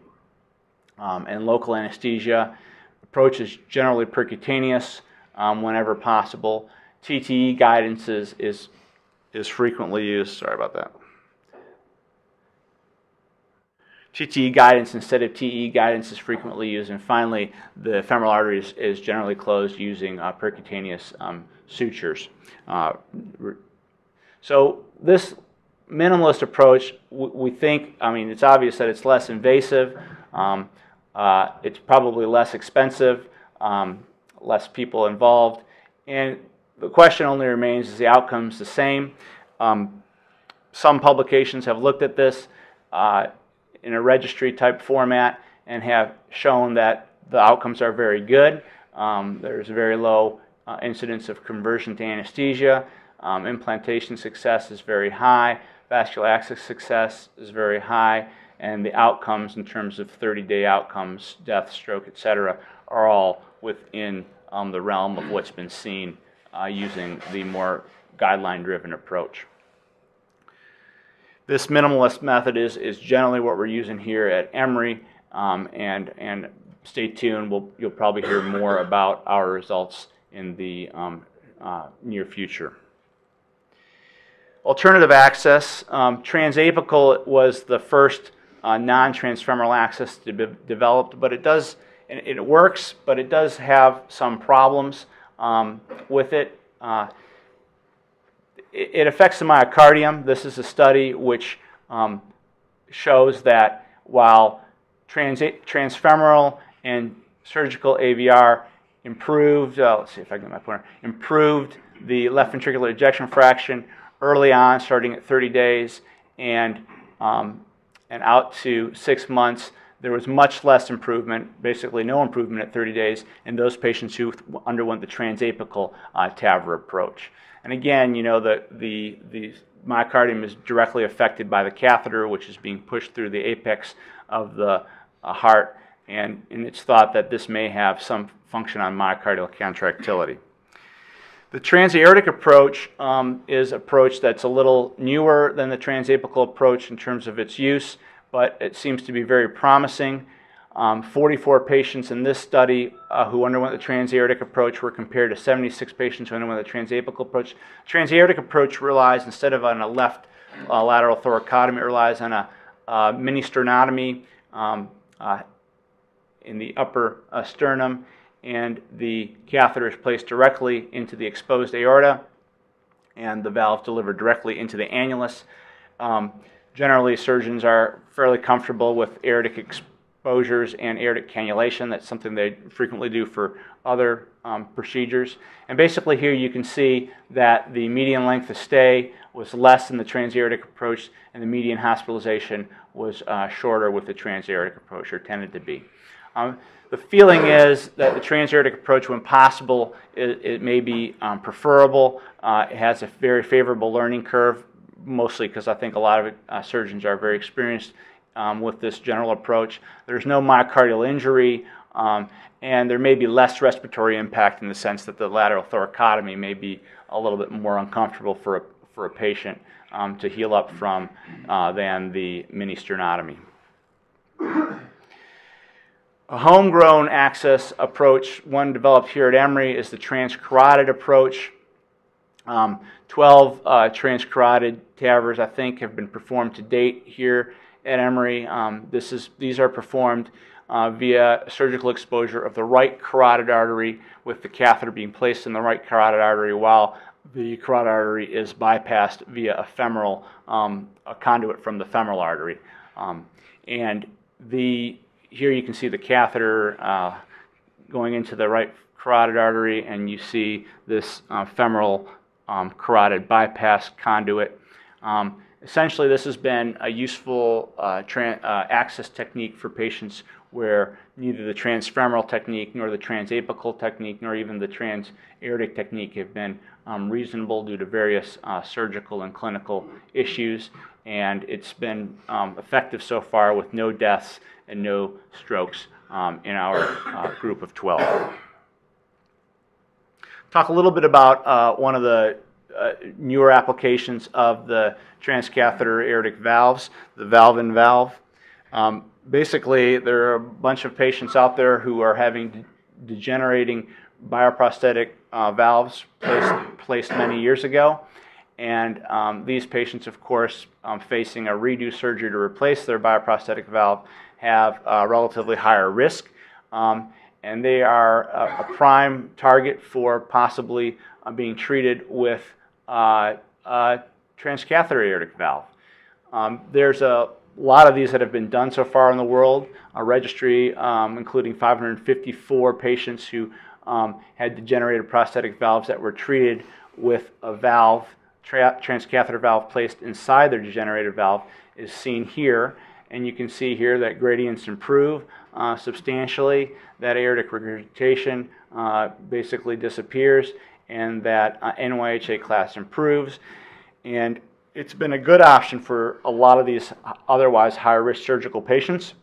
Speaker 3: um, and local anesthesia. Approach is generally percutaneous um, whenever possible. TTE guidance is, is, is frequently used. Sorry about that. TTE guidance instead of TE guidance is frequently used. And finally, the femoral artery is, is generally closed using uh, percutaneous um, sutures. Uh, so this minimalist approach, we think, I mean, it's obvious that it's less invasive. Um, uh, it's probably less expensive, um, less people involved. And the question only remains is the outcomes the same? Um, some publications have looked at this. In a registry type format and have shown that the outcomes are very good. Um, there's very low uh, incidence of conversion to anesthesia. Um, implantation success is very high. Vascular access success is very high. And the outcomes in terms of 30 day outcomes, death, stroke, etc., are all within um, the realm of what's been seen uh, using the more guideline driven approach. This minimalist method is, is generally what we're using here at Emory, um, and, and stay tuned. We'll, you'll probably hear more about our results in the um, uh, near future. Alternative access. Um, transapical was the first uh, non-transfemoral access to be developed, but it does, it works, but it does have some problems um, with it. Uh, it affects the myocardium. This is a study which um, shows that while trans transfemoral and surgical AVR improved, uh, let's see if I can get my pointer, improved the left ventricular ejection fraction early on, starting at 30 days, and, um, and out to six months, there was much less improvement, basically no improvement at 30 days, in those patients who underwent the transapical uh, TAVR approach. And again, you know, the, the, the myocardium is directly affected by the catheter, which is being pushed through the apex of the uh, heart, and, and it's thought that this may have some function on myocardial contractility. The transaortic approach um, is approach that's a little newer than the transapical approach in terms of its use, but it seems to be very promising. Um, 44 patients in this study uh, who underwent the transaortic approach were compared to 76 patients who underwent the transapical approach. Transaortic approach relies, instead of on a left uh, lateral thoracotomy, it relies on a uh, mini sternotomy um, uh, in the upper uh, sternum, and the catheter is placed directly into the exposed aorta, and the valve delivered directly into the annulus. Um, generally, surgeons are fairly comfortable with aortic exposures and aortic cannulation. That's something they frequently do for other um, procedures. And basically here you can see that the median length of stay was less in the transaortic approach and the median hospitalization was uh, shorter with the transaortic approach or tended to be. Um, the feeling is that the transaortic approach, when possible, it, it may be um, preferable. Uh, it has a very favorable learning curve, mostly because I think a lot of uh, surgeons are very experienced um, with this general approach. There's no myocardial injury, um, and there may be less respiratory impact in the sense that the lateral thoracotomy may be a little bit more uncomfortable for a, for a patient um, to heal up from uh, than the mini sternotomy. A homegrown access approach, one developed here at Emory, is the transcarotid approach. Um, 12 uh, transcarotid TAVRs, I think, have been performed to date here at Emory. Um, this is, these are performed uh, via surgical exposure of the right carotid artery with the catheter being placed in the right carotid artery while the carotid artery is bypassed via a femoral um, a conduit from the femoral artery. Um, and the, here you can see the catheter uh, going into the right carotid artery, and you see this uh, femoral um, carotid bypass conduit. Um, essentially, this has been a useful uh, uh, access technique for patients where neither the transfemoral technique nor the transapical technique nor even the transaortic technique have been um, reasonable due to various uh, surgical and clinical issues. And it's been um, effective so far with no deaths and no strokes um, in our uh, group of 12. Talk a little bit about uh, one of the uh, newer applications of the transcatheter aortic valves, the valve in valve. Um, basically, there are a bunch of patients out there who are having de degenerating bioprosthetic uh, valves placed, placed many years ago. And um, these patients, of course, um, facing a redo surgery to replace their bioprosthetic valve, have a relatively higher risk. Um, and they are a, a, prime target for possibly uh, being treated with uh, transcatheter aortic valve. Um, there's a lot of these that have been done so far in the world. A registry um, including 554 patients who um, had degenerated prosthetic valves that were treated with a valve, tra- transcatheter valve placed inside their degenerated valve, is seen here. And you can see here that gradients improve uh, substantially, that aortic regurgitation uh, basically disappears, and that uh, NYHA class improves. And it's been a good option for a lot of these otherwise high risk surgical patients.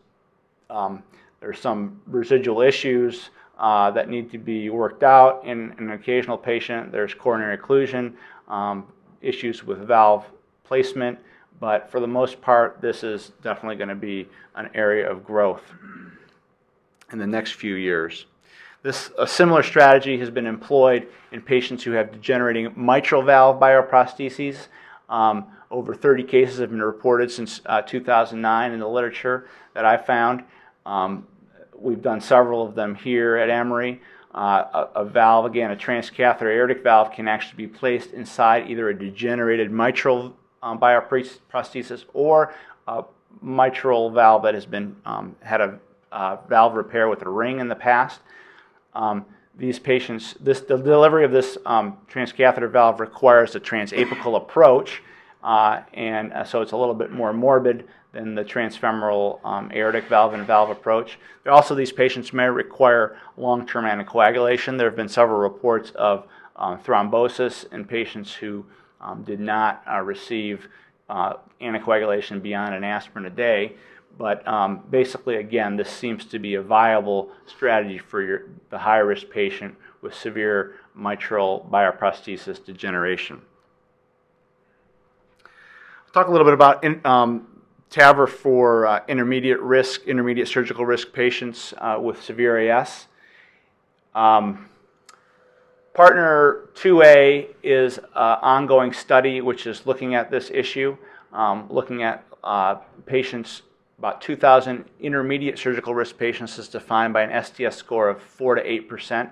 Speaker 3: Um, there's some residual issues uh, that need to be worked out in, in, an occasional patient. There's coronary occlusion, um, issues with valve placement, but for the most part, this is definitely going to be an area of growth in the next few years. This, a similar strategy has been employed in patients who have degenerating mitral valve bioprostheses. Um, over 30 cases have been reported since uh, 2009 in the literature that I found. Um, we've done several of them here at Emory. Uh, a, a, valve, again, a transcatheter aortic valve, can actually be placed inside either a degenerated mitral um, bioprosthesis or a mitral valve that has been um, had a uh, valve repair with a ring in the past. Um, these patients, this, the delivery of this um, transcatheter valve requires a transapical approach, uh, and uh, so it's a little bit more morbid than the transfemoral um, aortic valve and valve approach. There also, these patients may require long-term anticoagulation. There have been several reports of uh, thrombosis in patients who um, did not uh, receive uh, anticoagulation beyond an aspirin a day. But um, basically, again, this seems to be a viable strategy for your, the high risk patient with severe mitral bioprosthesis degeneration. I'll talk a little bit about in, um, TAVR for uh, intermediate risk, intermediate surgical risk patients uh, with severe AS. Um, partner 2A is an ongoing study which is looking at this issue, um, looking at uh, patients, about 2,000 intermediate surgical risk patients is defined by an STS score of 4 to 8%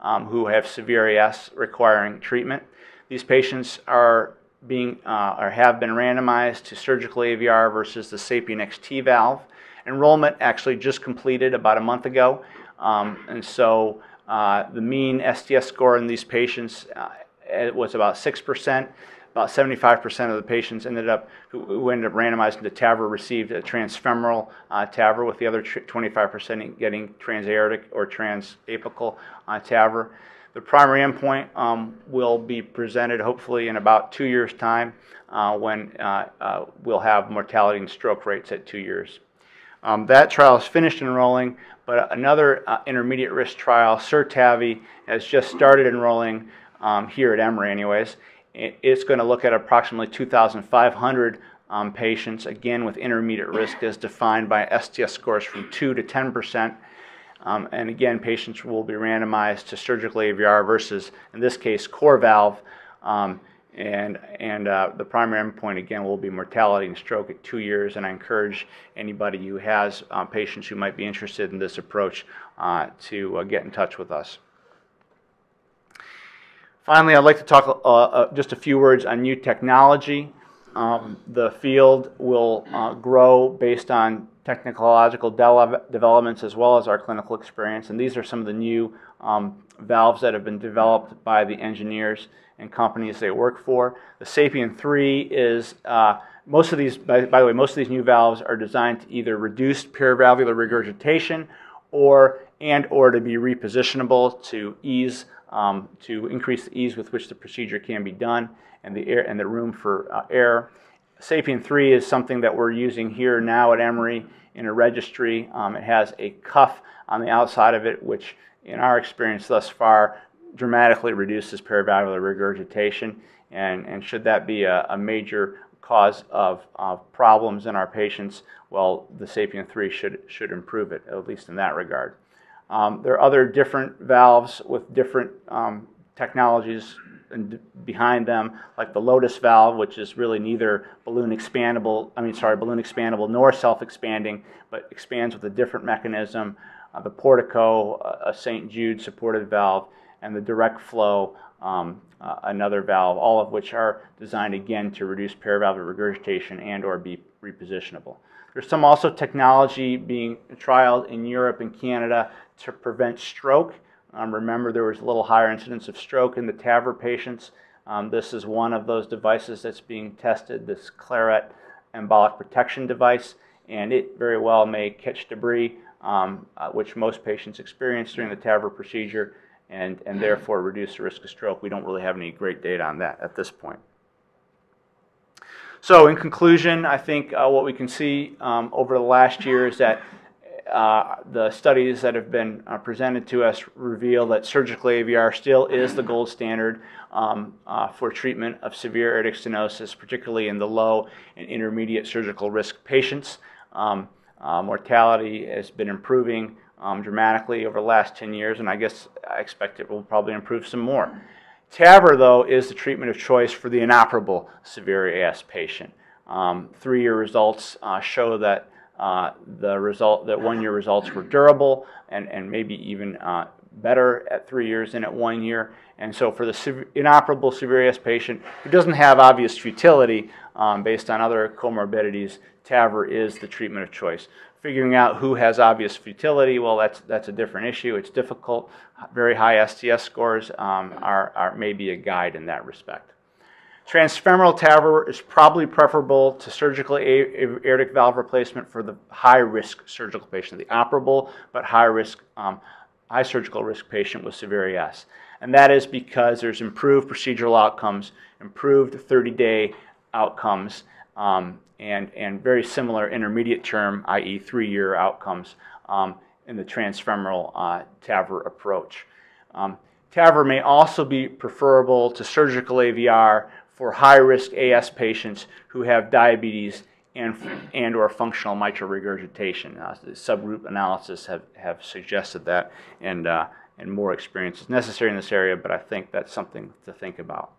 Speaker 3: um, who have severe AS requiring treatment. These patients are being uh, or have been randomized to surgical AVR versus the Sapien XT valve. Enrollment actually just completed about a month ago, um, and so uh, the mean STS score in these patients uh, was about six percent. About 75% of the patients ended up who, ended up randomized into TAVR received a transfemoral uh, TAVR, with the other 25% getting transaortic or transapical uh, TAVR. The primary endpoint um, will be presented hopefully in about two years' time uh, when uh, uh, we'll have mortality and stroke rates at two years. Um, that trial is finished enrolling, but another uh, intermediate risk trial, SURTAVI, has just started enrolling um, here at Emory, anyways. It's going to look at approximately 2,500 um, patients, again with intermediate risk as defined by STS scores from 2 to 10 percent. Um, and again, patients will be randomized to surgical AVR versus, in this case, CoreValve. Um, and and uh, the primary endpoint, again, will be mortality and stroke at two years. And I encourage anybody who has uh, patients who might be interested in this approach uh, to uh, get in touch with us. Finally, I'd like to talk uh, uh, just a few words on new technology. Um, the field will grow based on technological de- developments as well as our clinical experience. And these are some of the new um, valves that have been developed by the engineers and companies they work for. The Sapien 3 is uh, most of these, by, by, the way, most of these new valves are designed to either reduce perivalvular regurgitation or and or to be repositionable to ease um, to increase the ease with which the procedure can be done and the air and the room for uh, air. Sapien 3 is something that we're using here now at Emory in a registry. Um, it has a cuff on the outside of it, which, in our experience thus far, dramatically reduces perivalvular regurgitation. And, and should that be a, a major cause of, of, problems in our patients, well, the Sapien 3 should, should improve it, at least in that regard. Um, there are other different valves with different um, technologies and behind them, like the Lotus valve, which is really neither balloon expandable, I mean, sorry, balloon expandable nor self-expanding, but expands with a different mechanism. Uh, the Portico, a St. Jude supported valve, and the direct flow, um, uh, another valve, all of which are designed again to reduce paravalvular regurgitation and or be repositionable. There's some also technology being trialed in Europe and Canada to prevent stroke. Um, remember, there was a little higher incidence of stroke in the TAVR patients. Um, this is one of those devices that's being tested, this Claret embolic protection device, and it very well may catch debris, um, uh, which most patients experience during the TAVR procedure, and, and therefore reduce the risk of stroke. We don't really have any great data on that at this point. So, in conclusion, I think uh, what we can see um, over the last year is that uh, the studies that have been uh, presented to us reveal that surgical AVR still is the gold standard um, uh, for treatment of severe aortic stenosis, particularly in the low and intermediate surgical risk patients. Um, uh, mortality has been improving um, dramatically over the last 10 years, and I guess I expect it will probably improve some more. TAVR, though, is the treatment of choice for the inoperable severe AS patient. Um, three-year results uh, show that uh, the result that one-year results were durable and, and maybe even uh, better at three years than at one year. And so, for the sev- inoperable severe AS patient who doesn't have obvious futility um, based on other comorbidities, TAVR is the treatment of choice. Figuring out who has obvious futility, well, that's, that's a different issue. It's difficult. Very high STS scores um, are, are maybe a guide in that respect. Transfemoral TAVR is probably preferable to surgical aortic valve replacement for the high risk surgical patient, the operable but high risk, um, high surgical risk patient with severe AS. And that is because there's improved procedural outcomes, improved 30 day outcomes, um, and, and very similar intermediate term, i.e., three year outcomes um, in the transfemoral uh, TAVR approach. Um, TAVR may also be preferable to surgical AVR for high risk AS patients who have diabetes and, and or functional mitral regurgitation. Uh, subgroup analysis have, have suggested that, and, uh, and more experience is necessary in this area, but I think that's something to think about.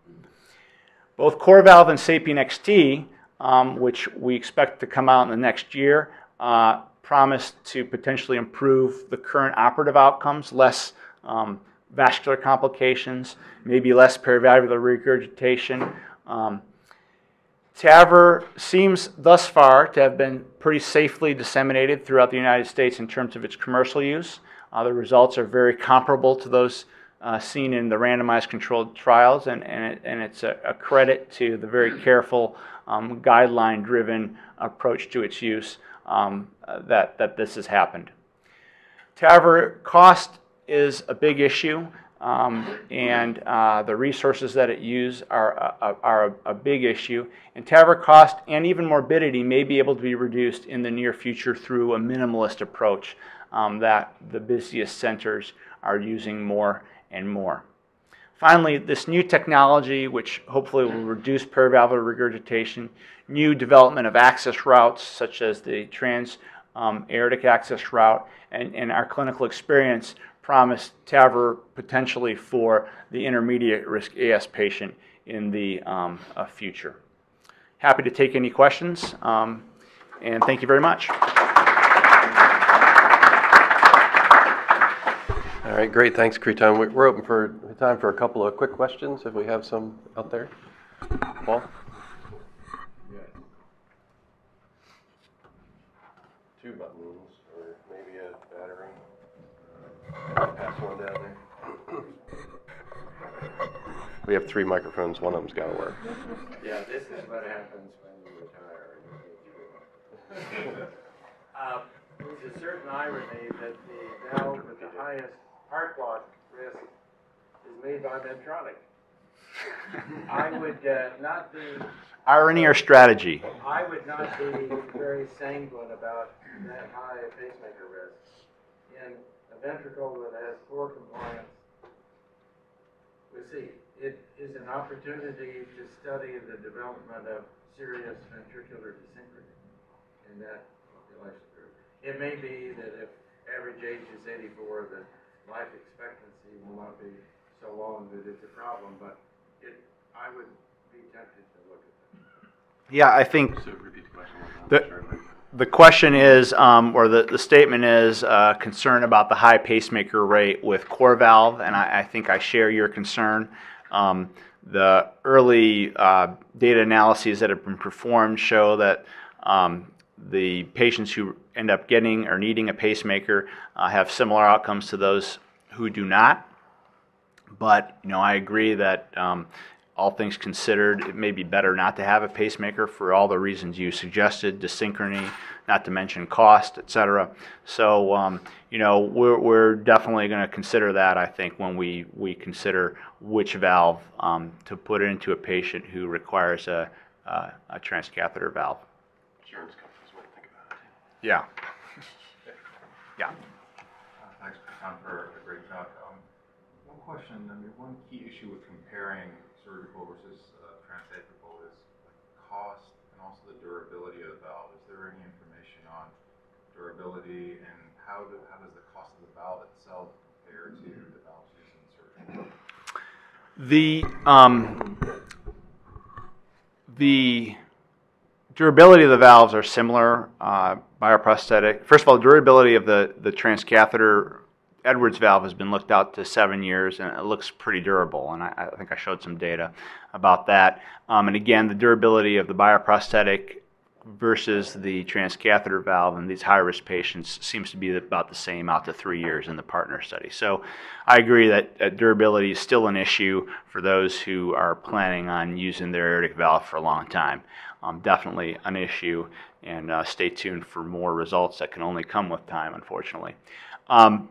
Speaker 3: Both CoreValve and SAPIEN XT um, which we expect to come out in the next year, uh, promise to potentially improve the current operative outcomes, less um, vascular complications, maybe less paravalvular regurgitation. Um, TAVR seems thus far to have been pretty safely disseminated throughout the United States in terms of its commercial use. Uh, the results are very comparable to those uh, seen in the randomized controlled trials, and, and, it, and it's a, a, credit to the very careful um, guideline driven approach to its use um, that, that this has happened. TAVR cost is a big issue, um, and uh, the resources that it uses are, a, are a, a, big issue. And TAVR cost and even morbidity may be able to be reduced in the near future through a minimalist approach um, that the busiest centers are using more and more. Finally, this new technology, which hopefully will reduce paravalvular regurgitation, new development of access routes, such as the trans um, aortic access route, and, and our clinical experience promise TAVR potentially for the intermediate risk AS patient in the um, uh, future. Happy to take any questions, um, and thank you very much.
Speaker 2: Right, great. Thanks, Kreton. We're open for time for a couple of quick questions if we have some out there. Paul? Two buttons or maybe a battery. Pass one down there. We have three microphones. One of them's got to work.
Speaker 4: Yeah, this is what happens when you retire. uh, there's a certain irony that the valve with the highest heart block risk is made by Medtronic. I would uh, not be.
Speaker 3: Irony or strategy?
Speaker 4: I would not be very sanguine about that high pacemaker risk. In a ventricle that has poor compliance, we see it is an opportunity to study the development of serious ventricular desynchrony in that population group. It may be that if average age is 84, that life expectancy will not be so long that it's a problem, but it, I would be tempted to look at that.
Speaker 3: Yeah, I think
Speaker 2: So the question.
Speaker 3: The- the question is, um, or the, the statement is, uh, concern about the high pacemaker rate with core valve, and I, I think I share your concern. Um, the early uh, data analyses that have been performed show that um, the patients who end up getting or needing a pacemaker uh, have similar outcomes to those who do not. But you know, I agree that um, all things considered, it may be better not to have a pacemaker for all the reasons you suggested, desynchrony, not to mention cost, etc. So, um, you know, we're, we're definitely going to consider that, I think, when we, we consider which valve um, to put into a patient who requires a, a, a transcatheter valve.
Speaker 2: Insurance companies wouldn't think about it.
Speaker 3: Yeah. Yeah.
Speaker 5: Uh, Thanks, Tom, for a great talk. Um, One question, I mean, one key issue with comparing surgical versus uh, transapical is like cost and also the durability of the valve. Is there any information on durability and how do, how does the cost of the valve itself compare to the valves used in surgical?
Speaker 3: The um, the durability of the valves are similar. Uh, bioprosthetic. First of all, durability of the the transcatheter Edwards valve has been looked out to seven years, and it looks pretty durable. And I, I think I showed some data about that. Um, and again, the durability of the bioprosthetic versus the transcatheter valve in these high-risk patients seems to be about the same out to three years in the partner study. So I agree that durability is still an issue for those who are planning on using their aortic valve for a long time. Um, definitely an issue, and uh, stay tuned for more results that can only come with time, unfortunately. Um,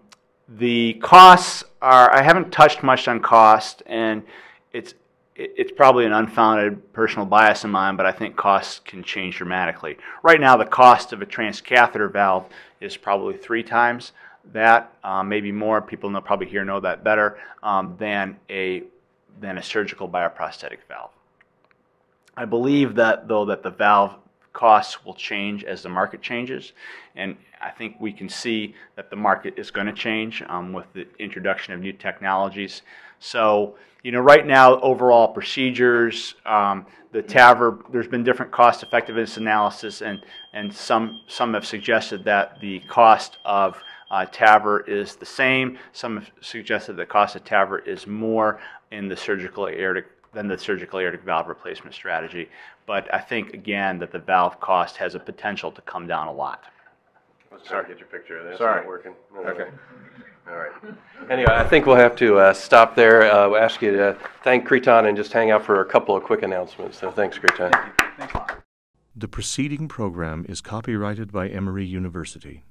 Speaker 3: the costs are, I haven't touched much on cost, and it's, it's probably an unfounded personal bias of mine, but I think costs can change dramatically. Right now, the cost of a transcatheter valve is probably three times that, um, maybe more. People know, probably here know that better um, than a than a surgical bioprosthetic valve. I believe that though that the valve costs will change as the market changes, and I think we can see that the market is going to change um, with the introduction of new technologies. So, you know, right now, overall procedures, um, the TAVR, there's been different cost effectiveness analysis, and, and some, some have suggested that the cost of uh, TAVR is the same. Some have suggested the cost of TAVR is more in the surgical aortic than the surgical aortic valve replacement strategy. But I think, again, that the valve cost has a potential to come down a lot.
Speaker 2: I was trying to get your picture of that. It's
Speaker 3: Sorry.
Speaker 2: not working. No, no, no. All right. Anyway, I think we'll have to uh, stop there. Uh, we'll ask you to thank Kreton and just hang out for a couple of quick announcements. So thanks, Kreton.
Speaker 3: Thanks a lot.
Speaker 1: The preceding program is copyrighted by Emory University.